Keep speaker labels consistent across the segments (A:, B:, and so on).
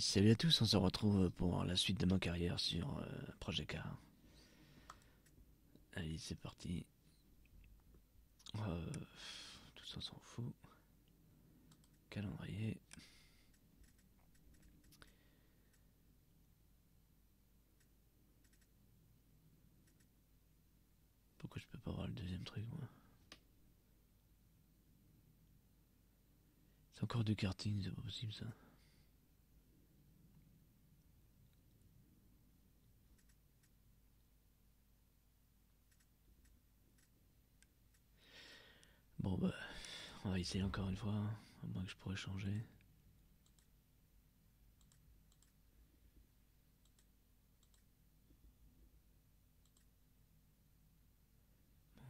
A: Salut à tous, on se retrouve pour la suite de ma carrière sur euh, Projet Car. Allez, c'est parti. Euh, tout ça, s'en fout. Calendrier. Pourquoi je peux pas voir le deuxième truc, moi? C'est encore du karting, c'est pas possible ça. Bon bah, on va essayer encore une fois, hein, à moins que je pourrais changer.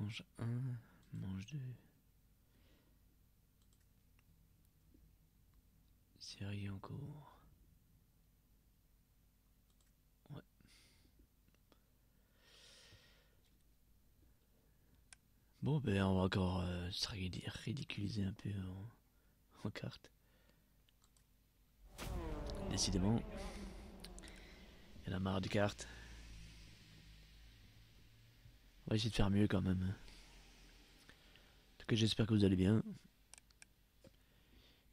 A: Mange un, mange deux. Série en cours. Bon, ben on va encore euh, se ridi- ridiculiser un peu en, carte. Décidément, il y en a marre des cartes. On va essayer de faire mieux quand même. En tout cas, j'espère que vous allez bien.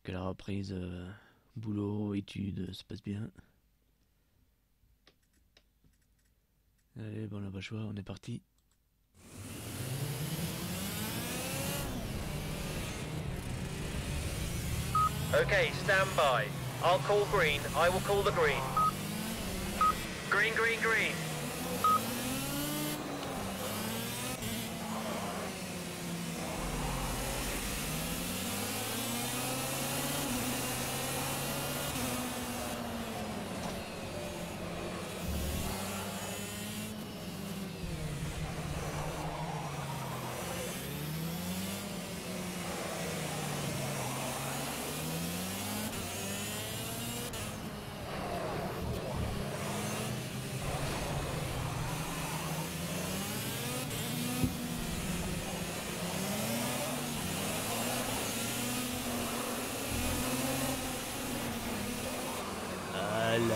A: Que la reprise euh, boulot, études se passe bien. Allez, bon, on n'a pas on est parti.
B: Okay, stand by. I'll call green. I will call the green. Green, green, green.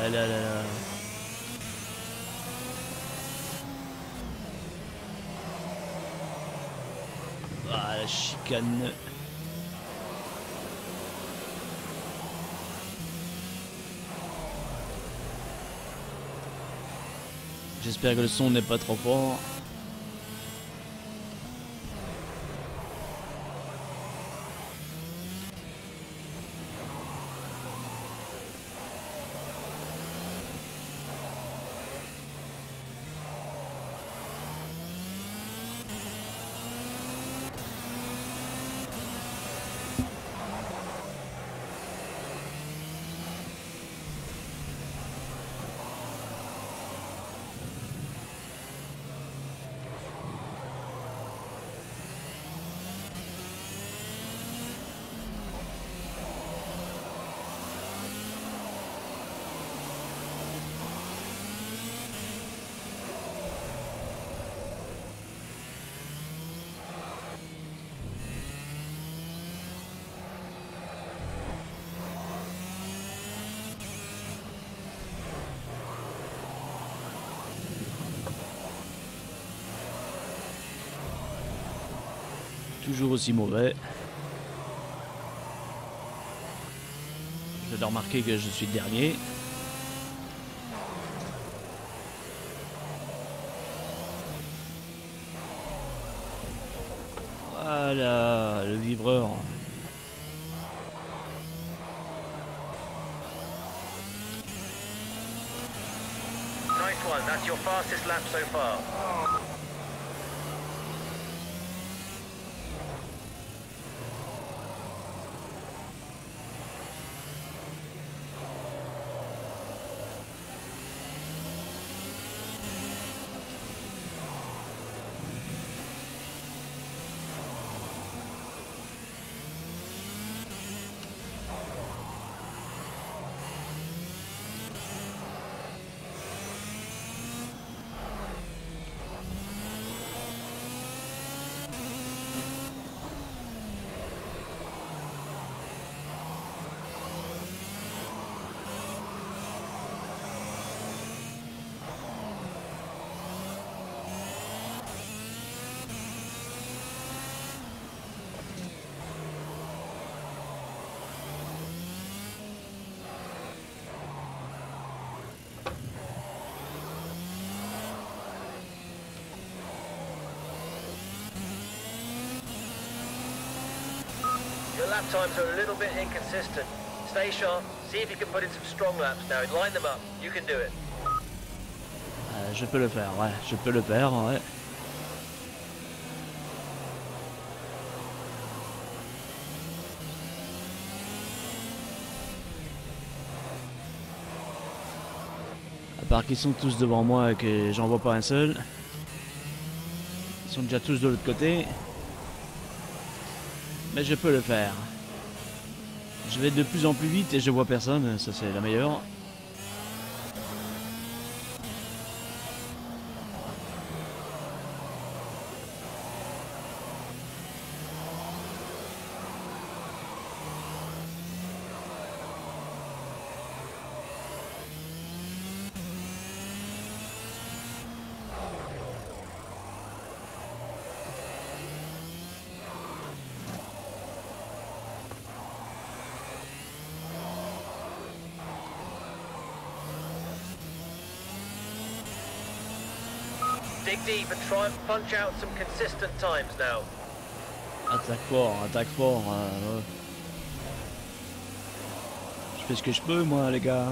A: Là là là. Ah la chicane. J'espère que le son n'est pas trop fort. Toujours aussi mauvais. Je dois remarquer que je suis dernier. Voilà, le vibreur.
B: Nice one. That's your lap so. Lap times are a little bit inconsistent. Stay sharp, see if you can put in some strong laps now. Line them up. You can do it.
A: Euh, je peux le faire, ouais, je peux le faire, ouais. À part qu'ils sont tous devant moi et que j'en vois pas un seul. Ils sont déjà tous de l'autre côté. Mais je peux le faire. Je vais de plus en plus vite et je vois personne, ça c'est la meilleure.
B: Deep and try and punch out some consistent times now.
A: Attaque fort, attaque fort. euh. Je fais ce que je peux, moi, les gars.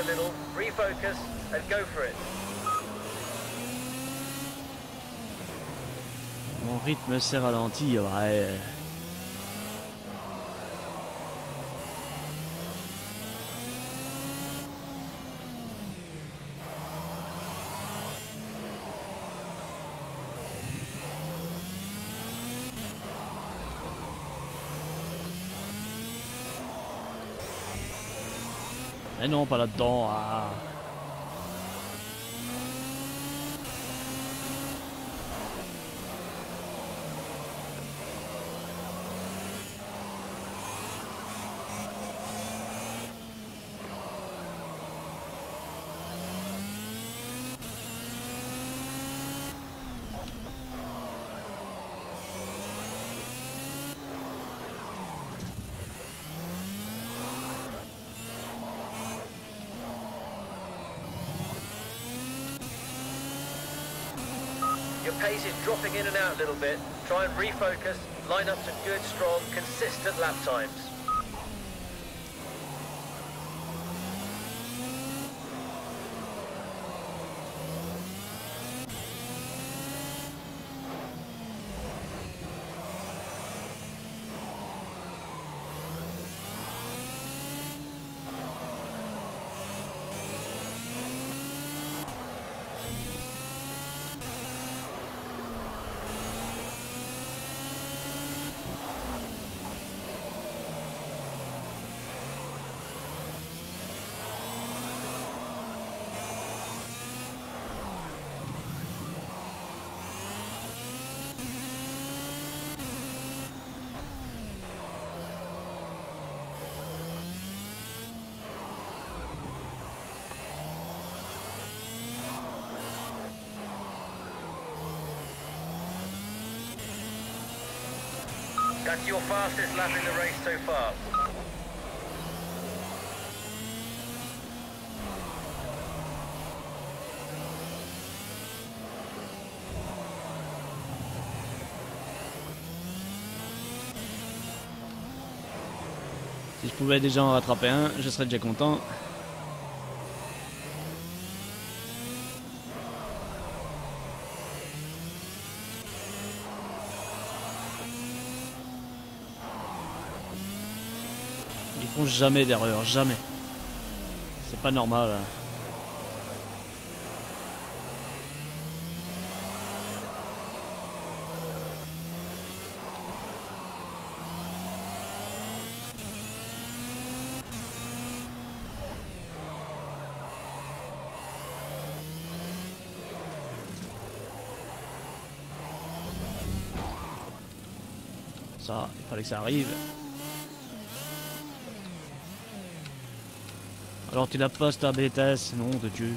B: A little. Refocus and go for it.
A: Mon rythme s'est ralenti, ouais. Mais non, pas là-dedans. Ah.
B: Dropping in and out a little bit. Try and refocus. Line up some good, strong, consistent lap times. That's your fastest lap in the race so far.
A: Si je pouvais déjà en rattraper un, je serais déjà content. Jamais d'erreur, jamais. C'est pas normal. hein. Ça, il fallait que ça arrive. Alors tu n'as pas ta BTS, nom de Dieu.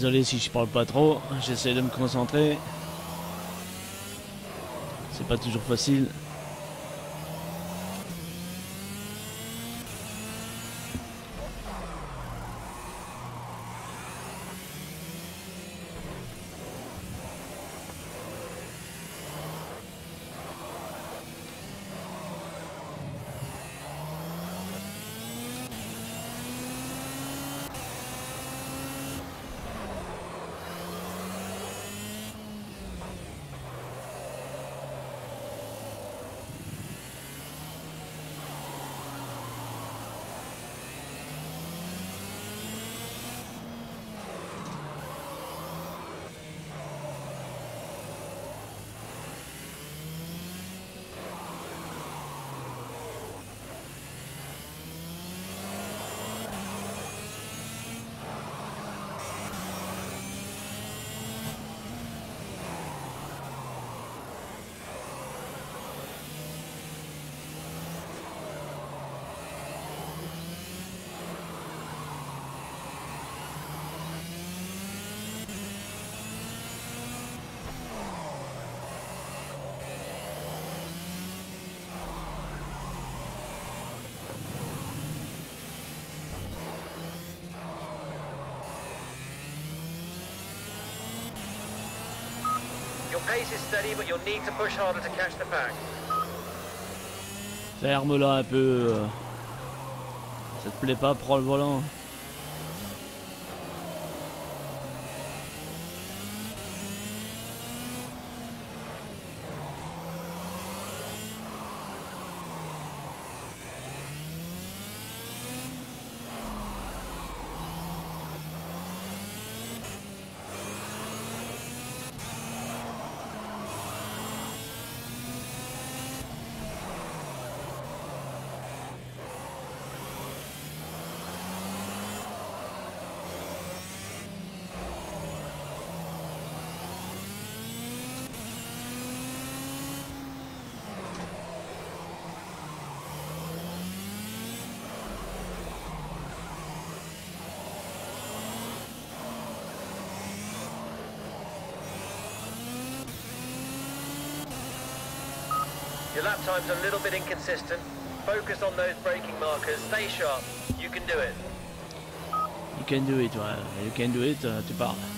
A: Désolé si je parle pas trop, j'essaie de me concentrer. C'est pas toujours facile.
B: Your
A: Ferme-la un peu. euh. Ça te plaît pas, prends le volant.
B: Lap time's a little bit inconsistent. Focus on those braking markers. Stay sharp. You can do it.
A: You can do it. You can do it, euh, tu parles.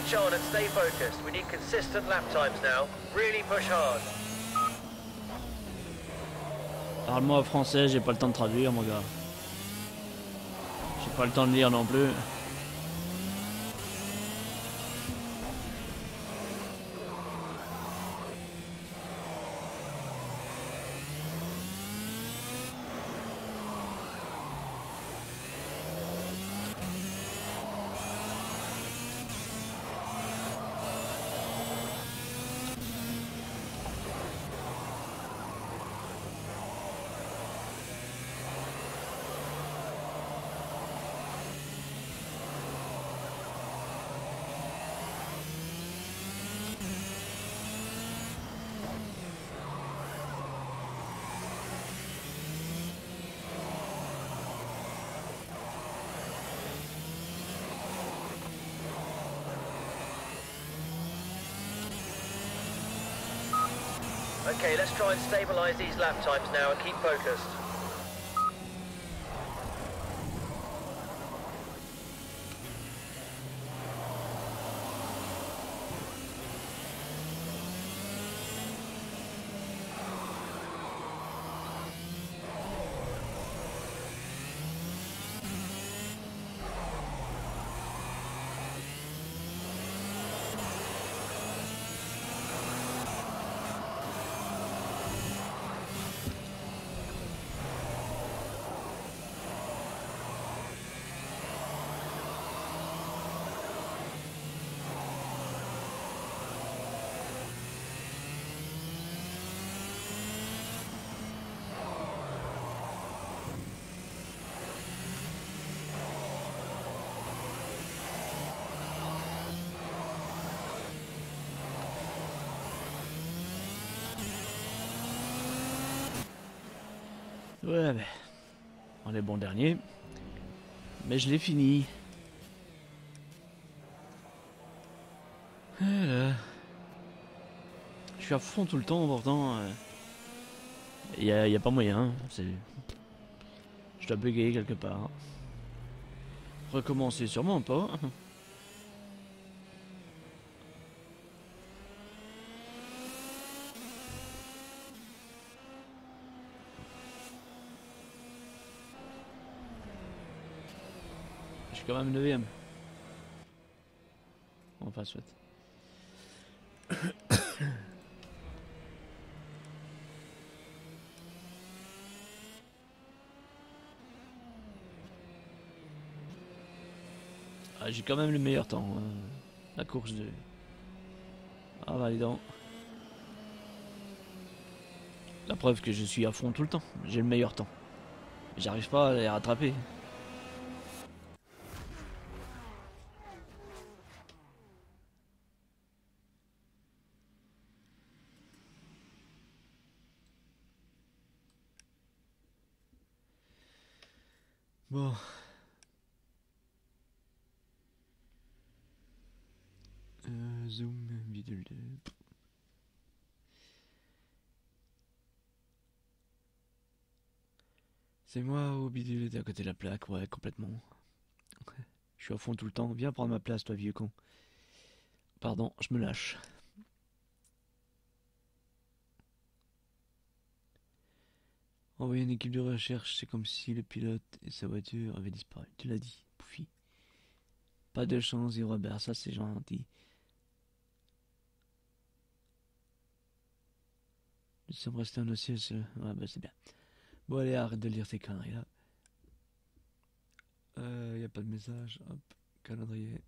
B: Switch on and stay focused. We need consistent lap times now. Really push hard.
A: Parle-moi français, j'ai pas le temps de traduire, mon gars. J'ai pas le temps de lire non plus.
B: Okay, let's try and stabilize these lap times now and keep focused. Ouais, mais on est bon dernier. Mais je l'ai fini.
A: Voilà. Je suis à fond tout le temps, pourtant. Il n'y a, y a pas moyen. C'est. Je dois bugger quelque part. Recommencer sûrement pas. Quand même 9ème. Enfin, soit. Ah, j'ai quand même le meilleur temps. hein. La course de. Ah bah donc. La preuve que je suis à fond tout le temps. J'ai le meilleur temps. J'arrive pas à les rattraper. Bon. Euh, zoom, bidule de... C'est moi au bidule t'es à côté de la plaque, ouais, complètement. Je suis à fond tout le temps. Viens prendre ma place, toi, vieux con. Pardon, je me lâche. Envoyer une équipe de recherche, c'est comme si le pilote et sa voiture avaient disparu. Tu l'as dit, Poufy. Pas de chance, dit Robert, ça c'est gentil. Nous sommes restés en dossier. Ouais, bah c'est bien. Bon, allez, arrête de lire tes conneries là. Euh, y a pas de message. Hop, calendrier.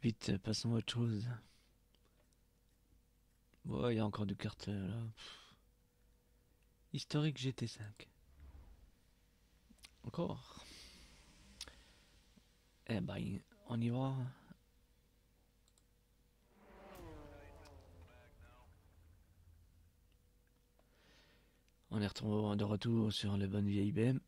A: Vite, passons à autre chose. Bon, il y a encore du carte là. Historique GT5. Encore. Eh ben, on y va. On est de retour sur les bonnes vieilles BM.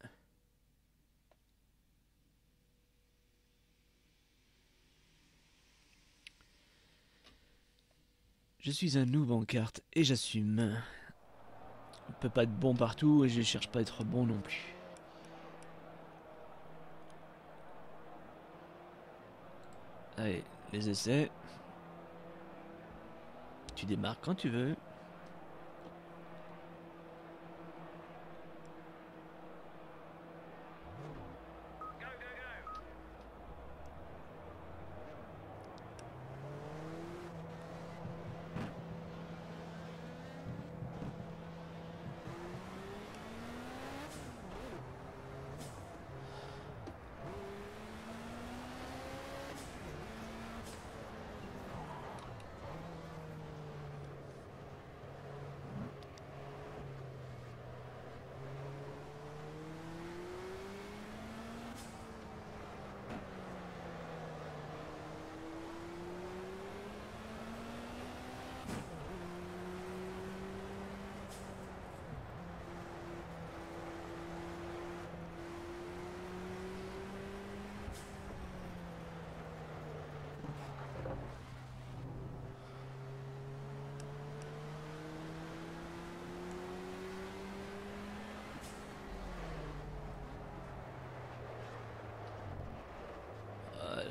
A: Je suis un noob en carte et j'assume. On peut pas être bon partout et je cherche pas à être bon non plus. Allez, les essais. Tu démarres quand tu veux.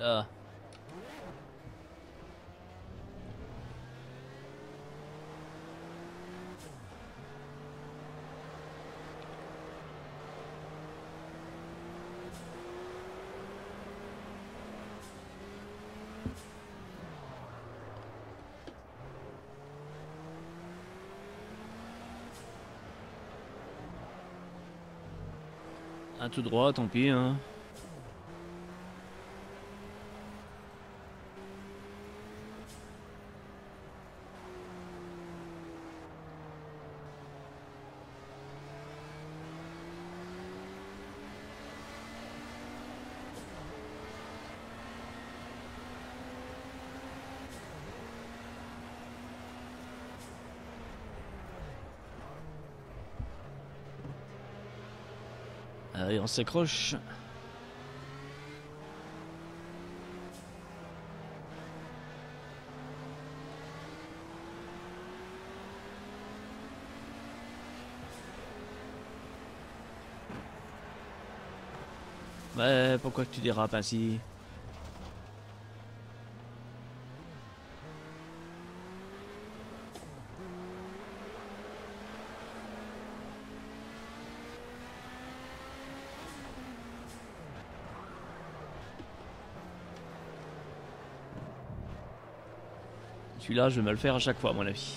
A: Un tout droit, tant pis, hein. Allez, on s'accroche. Ouais, pourquoi tu dérapes ainsi? Celui-là, je vais me le faire à chaque fois, à mon avis.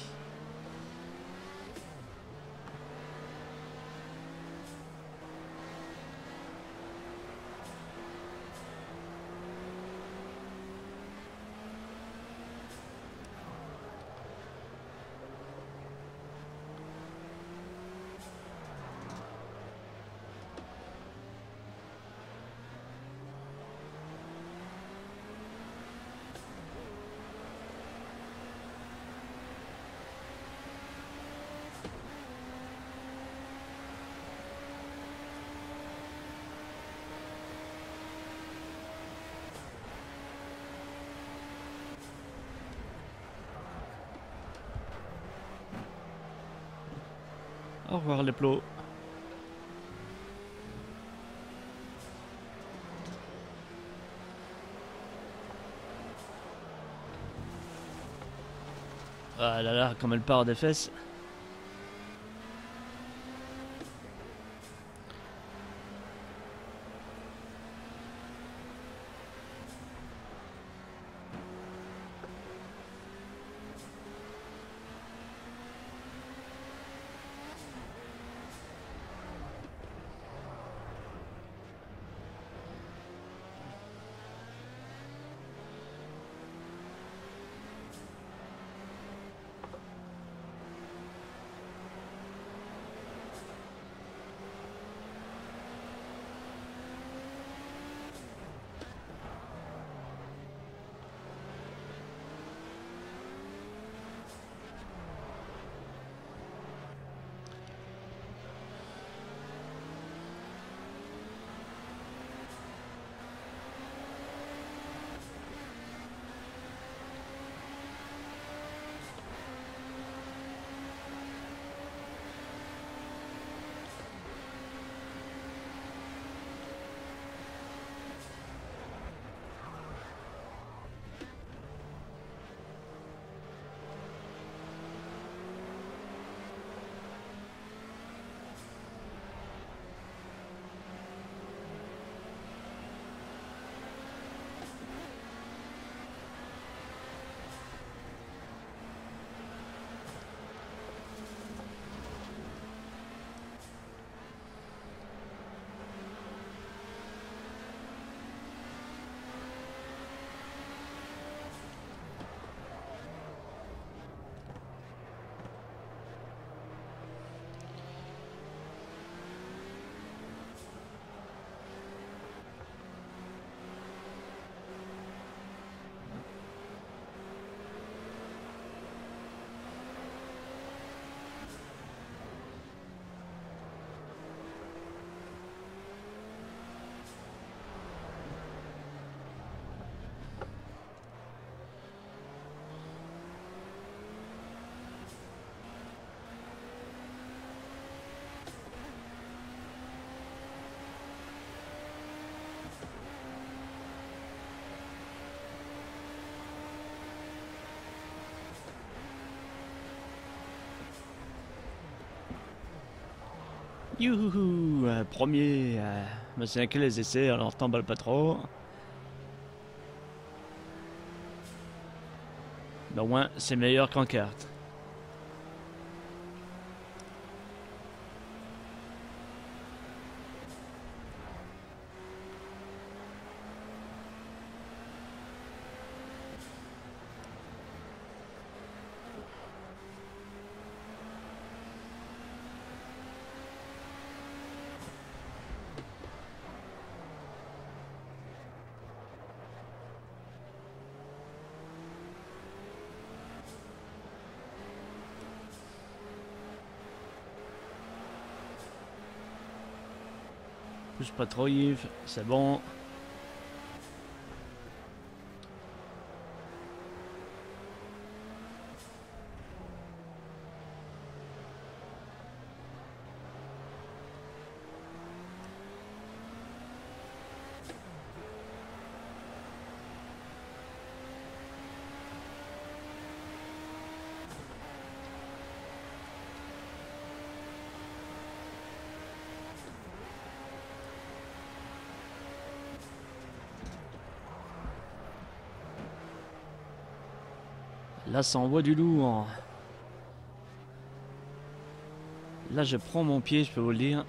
A: Au revoir les plots. Ah là là, comme elle part des fesses. Youhou, euh, premier. Euh, c'est que les essais, alors t'emballe pas trop. Mais au moins, c'est meilleur qu'en carte. Pousse pas trop Yves, c'est bon. Là, ça envoie du lourd. Là, je prends mon pied, je peux vous le dire.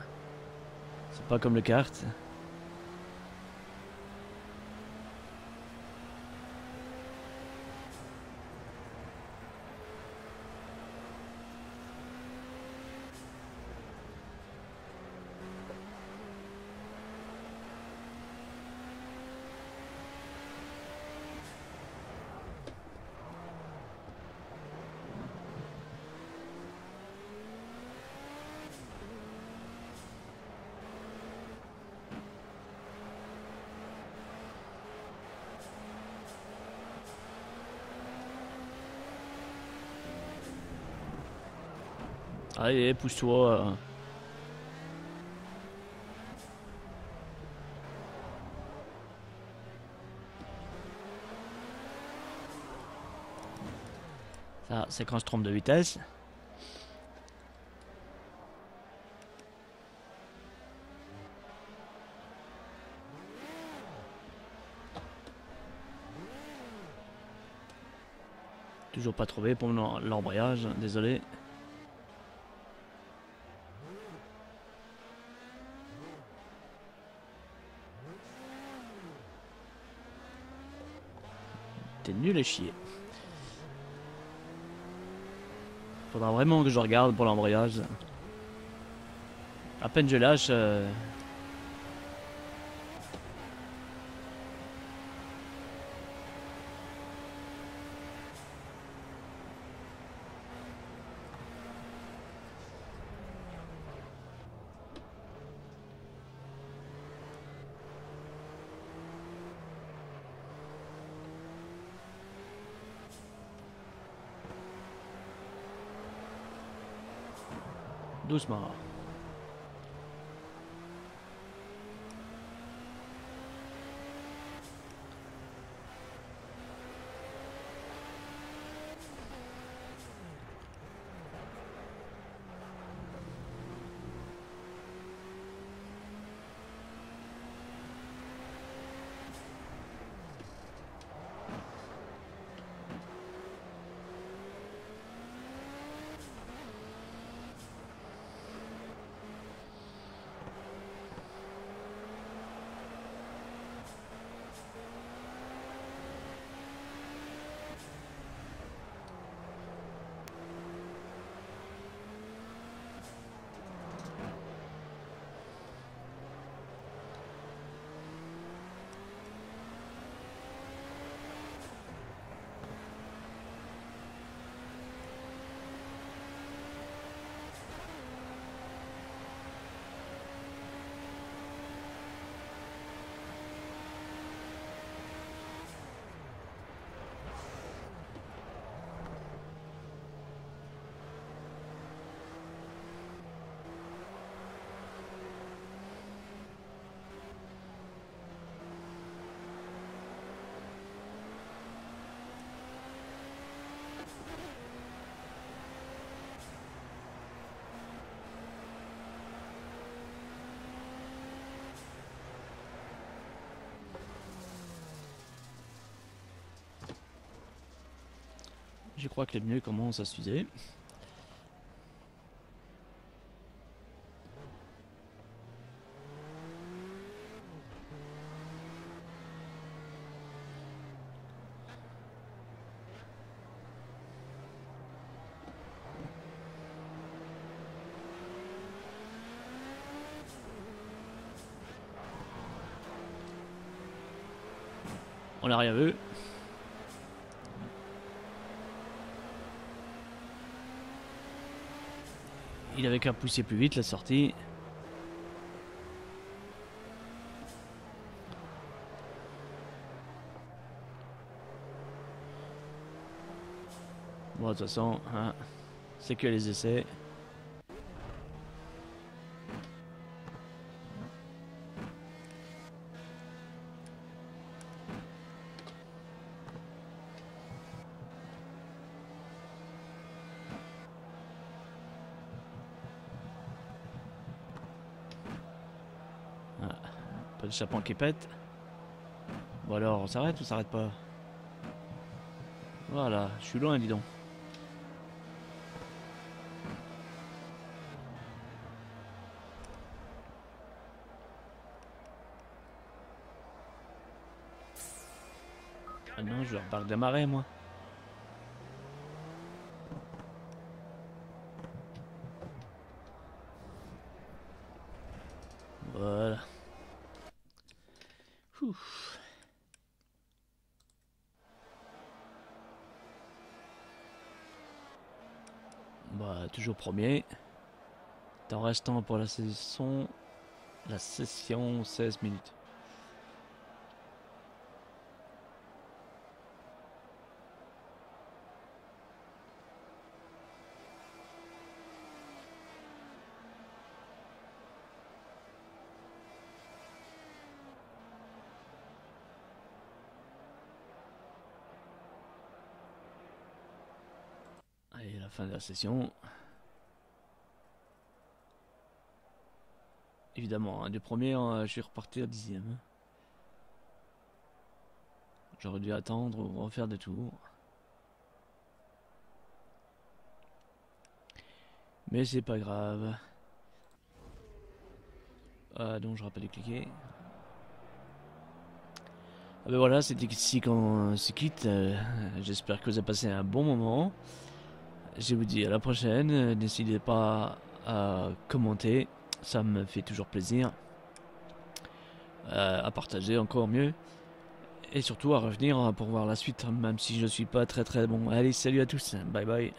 A: C'est pas comme le kart. Allez, pousse-toi. Ça, c'est quand je trompe de vitesse. Toujours pas trouvé pour l'embrayage, désolé. T'es nul à chier. Faudra vraiment que je regarde pour l'embrayage. À peine je lâche. Euh... Guzman. Je crois que les pneus commencent à s'user. On n'a rien vu. Il avait pousser plus vite la sortie. Bon, de toute façon, hein, c'est que les essais. Pas de chapon qui pète. Bon alors, on s'arrête ou on s'arrête pas? Voilà, je suis loin, dis donc. Ah non, je vais reparler marais, moi. Voilà. Ouf. Bah, toujours premier. Temps restant pour la session, la session 16 minutes. Allez, la fin de la session. Évidemment, hein, du premier, hein, je suis reparti à dixième. J'aurais dû attendre ou refaire des tours. Mais c'est pas grave. Ah, donc je rappelle de cliquer. Ah ben voilà, c'était ici qu'on se quitte. Euh, J'espère que vous avez passé un bon moment. Je vous dis à la prochaine. N'hésitez pas à commenter. Ça me fait toujours plaisir. Euh, à partager encore mieux. Et surtout à revenir pour voir la suite, même si je suis pas très très bon. Allez, salut à tous. Bye bye.